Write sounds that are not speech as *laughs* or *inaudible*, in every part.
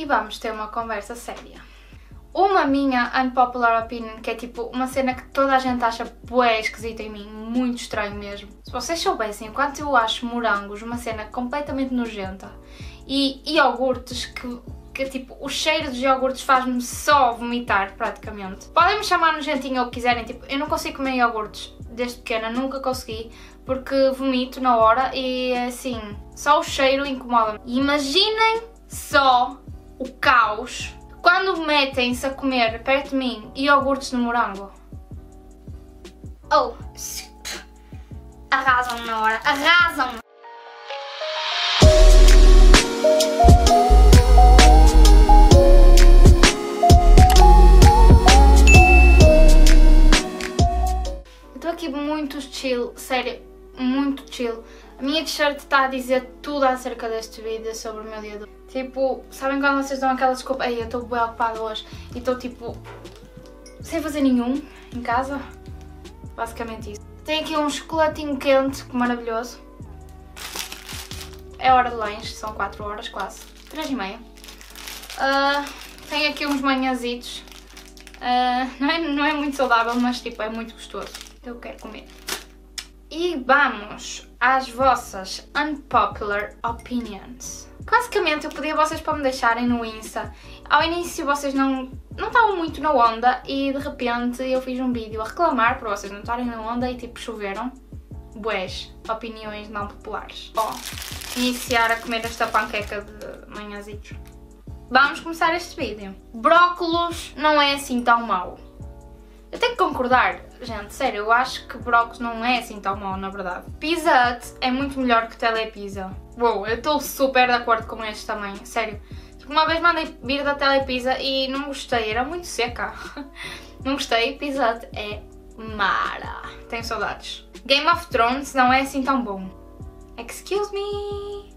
e vamos ter uma conversa séria. Uma minha unpopular opinion, que é tipo uma cena que toda a gente acha bué esquisita em mim, muito estranho mesmo. Se vocês soubessem o quanto eu acho morangos uma cena completamente nojenta e iogurtes que, que tipo, o cheiro dos iogurtes faz-me só vomitar praticamente. Podem me chamar nojentinho ou quiserem, tipo, eu não consigo comer iogurtes desde pequena, nunca consegui, porque vomito na hora e assim, só o cheiro incomoda-me. Imaginem só o caos quando metem-se a comer perto de mim iogurtes no morango. Oh, arrasam-me na hora, arrasam-me! Estou aqui muito chill, sério, muito chill. A minha t-shirt está a dizer tudo acerca deste vídeo sobre o meu dia do... Tipo, sabem quando vocês dão aquela desculpa? Ei, eu estou bem ocupada hoje e estou tipo... Sem fazer nenhum em casa. Basicamente isso. Tenho aqui um chocolatinho quente, maravilhoso. É hora de lanche, são 4 horas quase. 3 e meia. Uh, tenho aqui uns manhãzitos. Uh, não, é, não é muito saudável, mas tipo, é muito gostoso. Eu quero comer. E vamos às vossas unpopular opinions. Basicamente eu pedi a vocês para me deixarem no Insta. Ao início vocês não, não estavam muito na onda e de repente eu fiz um vídeo a reclamar para vocês não estarem na onda e tipo choveram. Bués, opiniões não populares. Bom, iniciar a comer esta panqueca de manhãzitos. Vamos começar este vídeo. Brócolos não é assim tão mau. Eu tenho que concordar, gente, sério, eu acho que brócolis não é assim tão mau, na verdade. Pizza Hut é muito melhor que Telepizza. Uou, eu estou super de acordo com este também, sério. Tipo, uma vez mandei vir da Telepizza e não gostei, era muito seca. *laughs* não gostei, Pizza Hut é mara. Tenho saudades. Game of Thrones não é assim tão bom. Excuse me!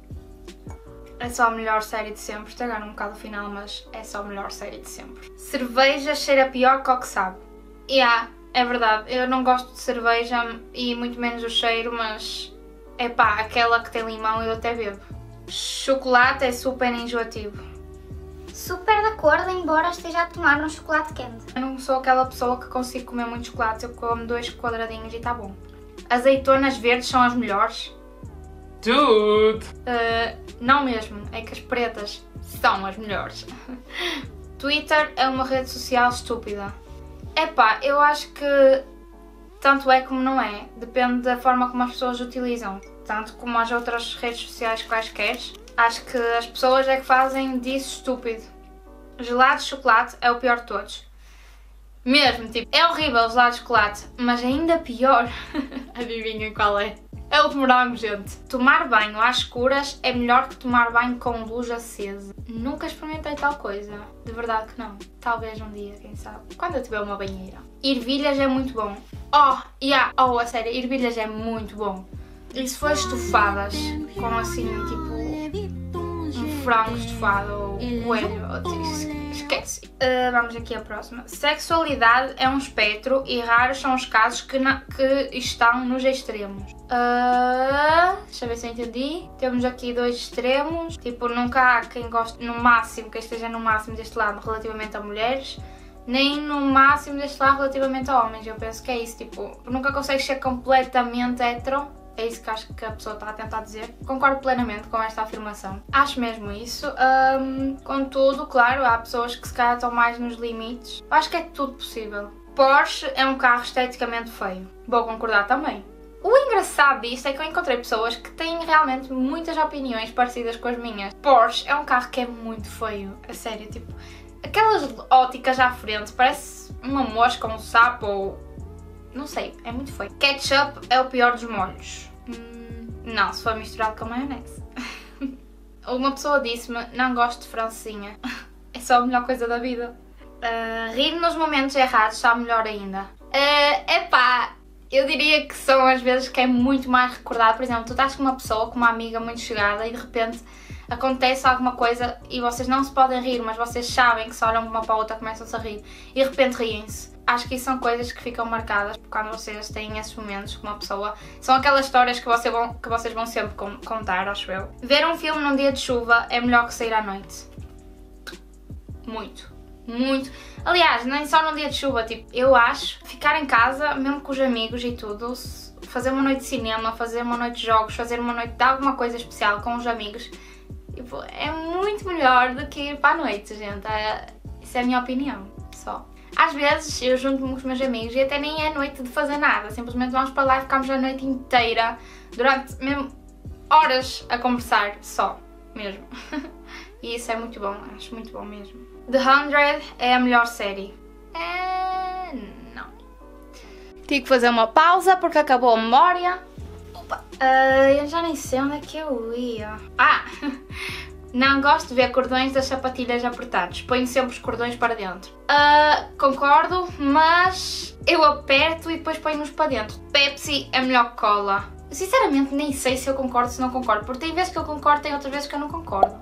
É só a melhor série de sempre. Estragaram um bocado o final, mas é só a melhor série de sempre. Cerveja cheira pior que o que sabe. Yeah, é verdade. Eu não gosto de cerveja e muito menos o cheiro, mas é pá, aquela que tem limão eu até bebo. Chocolate é super enjoativo. Super de acordo, embora esteja a tomar um chocolate quente. Eu não sou aquela pessoa que consigo comer muito chocolate, eu como dois quadradinhos e tá bom. Azeitonas verdes são as melhores? Dude! Uh, não mesmo, é que as pretas são as melhores. *laughs* Twitter é uma rede social estúpida. Epá, eu acho que tanto é como não é. Depende da forma como as pessoas utilizam. Tanto como as outras redes sociais quaisquer. Acho que as pessoas é que fazem disso estúpido. Gelado de chocolate é o pior de todos. Mesmo, tipo, é horrível o gelado de chocolate, mas ainda pior, *laughs* adivinhem qual é? É o de morango, gente. Tomar banho às escuras é melhor que tomar banho com luz acesa. Nunca experimentei tal coisa. De verdade que não. Talvez um dia, quem sabe. Quando eu tiver uma banheira. Ervilhas é muito bom. Oh, yeah. Oh, a sério, ervilhas é muito bom. E se for estufadas, com assim, tipo, um frango estufado ou coelho, ou esquece. Uh, vamos aqui à próxima. Sexualidade é um espectro e raros são os casos que, na, que estão nos extremos. Uh, deixa eu ver se eu entendi. Temos aqui dois extremos. Tipo, nunca há quem goste no máximo, que esteja no máximo deste lado relativamente a mulheres nem no máximo deste lado relativamente a homens. Eu penso que é isso, tipo, nunca consegues ser completamente hetero é isso que acho que a pessoa está a tentar dizer. Concordo plenamente com esta afirmação. Acho mesmo isso. Um, contudo, claro, há pessoas que se calhar estão mais nos limites. Acho que é tudo possível. Porsche é um carro esteticamente feio. Vou concordar também. O engraçado disto é que eu encontrei pessoas que têm realmente muitas opiniões parecidas com as minhas. Porsche é um carro que é muito feio, a sério, tipo, aquelas óticas à frente, parece uma mosca, um sapo ou não sei, é muito feio. Ketchup é o pior dos molhos. Hum, não, se for misturado com maionese. *laughs* Uma pessoa disse-me, não gosto de francinha. *laughs* é só a melhor coisa da vida. Uh, rir nos momentos errados está melhor ainda. Uh, epá, eu diria que são as vezes que é muito mais recordado. Por exemplo, tu estás com uma pessoa, com uma amiga muito chegada e de repente acontece alguma coisa e vocês não se podem rir, mas vocês sabem que se olham uma para a outra começam-se a rir e de repente riem-se acho que são coisas que ficam marcadas quando vocês têm esses momentos com uma pessoa. São aquelas histórias que, você vão, que vocês vão sempre contar, acho eu. Ver um filme num dia de chuva é melhor que sair à noite. muito. Muito. Aliás, nem só num dia de chuva, tipo, eu acho ficar em casa, mesmo com os amigos e tudo, fazer uma noite de cinema, fazer uma noite de jogos, fazer uma noite de alguma coisa especial com os amigos, tipo, é muito melhor do que ir para a noite, gente. É, isso é a minha opinião. Às vezes eu junto-me com os meus amigos e até nem é noite de fazer nada, simplesmente vamos para lá e ficamos a noite inteira, durante mesmo horas a conversar, só, mesmo. *laughs* e isso é muito bom, acho muito bom mesmo. The Hundred é a melhor série. É... não. Tive que fazer uma pausa porque acabou a memória. Opa, uh, eu já nem sei onde é que eu ia. Ah! *laughs* Não gosto de ver cordões das sapatilhas apertados. Ponho sempre os cordões para dentro. Uh, concordo, mas eu aperto e depois ponho-nos para dentro. Pepsi é melhor cola. Sinceramente, nem sei se eu concordo ou se não concordo. Porque tem vezes que eu concordo, tem outras vezes que eu não concordo.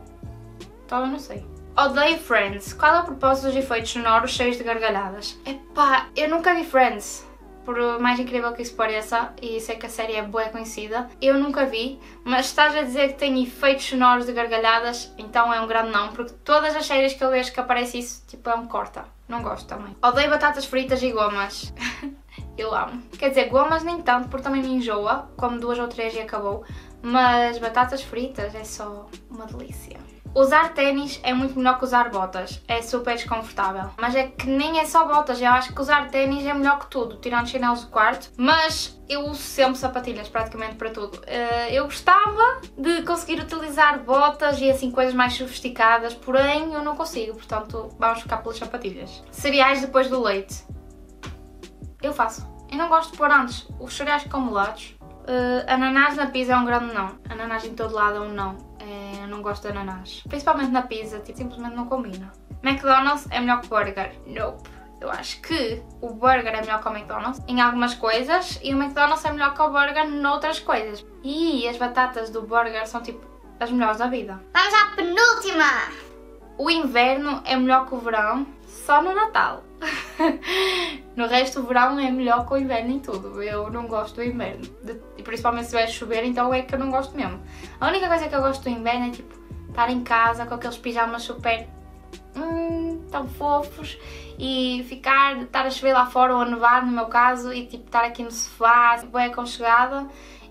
Então eu não sei. Odeio Friends. Qual é o propósito dos efeitos sonoros cheios de gargalhadas? Epá, eu nunca vi Friends por mais incrível que isso pareça, e sei que a série é boa conhecida, eu nunca vi, mas estás a dizer que tem efeitos sonoros de gargalhadas, então é um grande não, porque todas as séries que eu vejo que aparece isso, tipo, é um corta. Não gosto também. Odeio batatas fritas e gomas. *laughs* eu amo. Quer dizer, gomas nem tanto, porque também me enjoa, como duas ou três e acabou, mas batatas fritas é só uma delícia. Usar ténis é muito melhor que usar botas, é super desconfortável. Mas é que nem é só botas, eu acho que usar ténis é melhor que tudo, tirando chinelos do quarto. Mas eu uso sempre sapatilhas praticamente para tudo. Eh, eu gostava de conseguir utilizar botas e assim coisas mais sofisticadas, porém eu não consigo, portanto vamos ficar pelas sapatilhas. Cereais depois do leite. Eu faço. Eu não gosto de pôr antes os cereais com molados. Uh, ananás na pizza é um grande não. Ananás em todo lado é um não não gosto de ananás. Principalmente na pizza, tipo, simplesmente não combina. McDonald's é melhor que burger. Nope. Eu acho que o burger é melhor que o McDonald's em algumas coisas e o McDonald's é melhor que o burger noutras coisas. E as batatas do burger são tipo as melhores da vida. Vamos à penúltima! O inverno é melhor que o verão só no Natal. *laughs* no resto, o verão é melhor que o inverno em tudo. Eu não gosto do inverno. E principalmente se vai chover, então é que eu não gosto mesmo. A única coisa que eu gosto do inverno é tipo estar em casa com aqueles pijamas super hum, tão fofos e ficar, estar a chover lá fora ou a nevar no meu caso e tipo estar aqui no sofá, bem aconchegada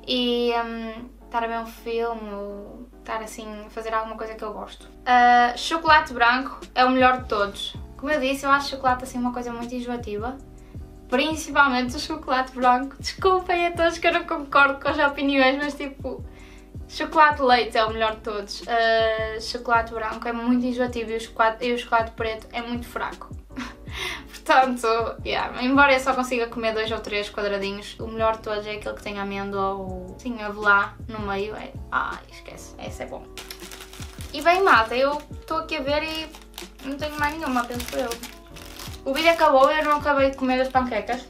e hum, estar a ver um filme ou estar assim fazer alguma coisa que eu gosto. Uh, chocolate branco é o melhor de todos. Como eu disse, eu acho chocolate assim uma coisa muito enjoativa. Principalmente o chocolate branco. Desculpem a todos que eu não concordo com as opiniões, mas tipo, chocolate leite é o melhor de todos. Uh, chocolate branco é muito enjoativo e o chocolate, e o chocolate preto é muito fraco. Portanto, yeah, embora eu só consiga comer dois ou três quadradinhos, o melhor de todos é aquele que tem amêndoa ou sim, avelã no meio. É, ah, esquece, esse é bom. E bem, malta, eu estou aqui a ver e não tenho mais nenhuma, penso eu. O vídeo acabou e eu não acabei de comer as panquecas.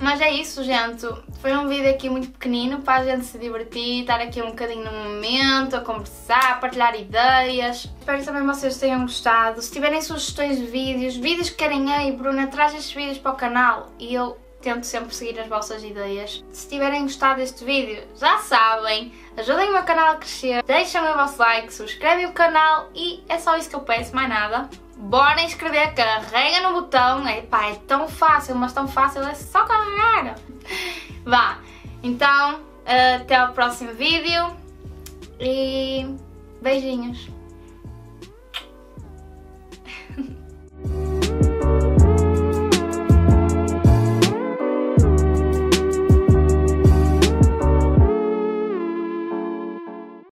Mas é isso, gente. Foi um vídeo aqui muito pequenino para a gente se divertir, estar aqui um bocadinho no momento, a conversar, a partilhar ideias. Espero que também vocês tenham gostado. Se tiverem sugestões de vídeos, vídeos que querem aí, Bruna, traz estes vídeos para o canal e eu tento sempre seguir as vossas ideias. Se tiverem gostado deste vídeo, já sabem, ajudem o meu canal a crescer, deixem o vosso like, subscrevem o canal e é só isso que eu peço, mais nada. Bora inscrever, carrega no botão, é, pá, é tão fácil, mas tão fácil, é só carregar. Vá, então, até o próximo vídeo e beijinhos.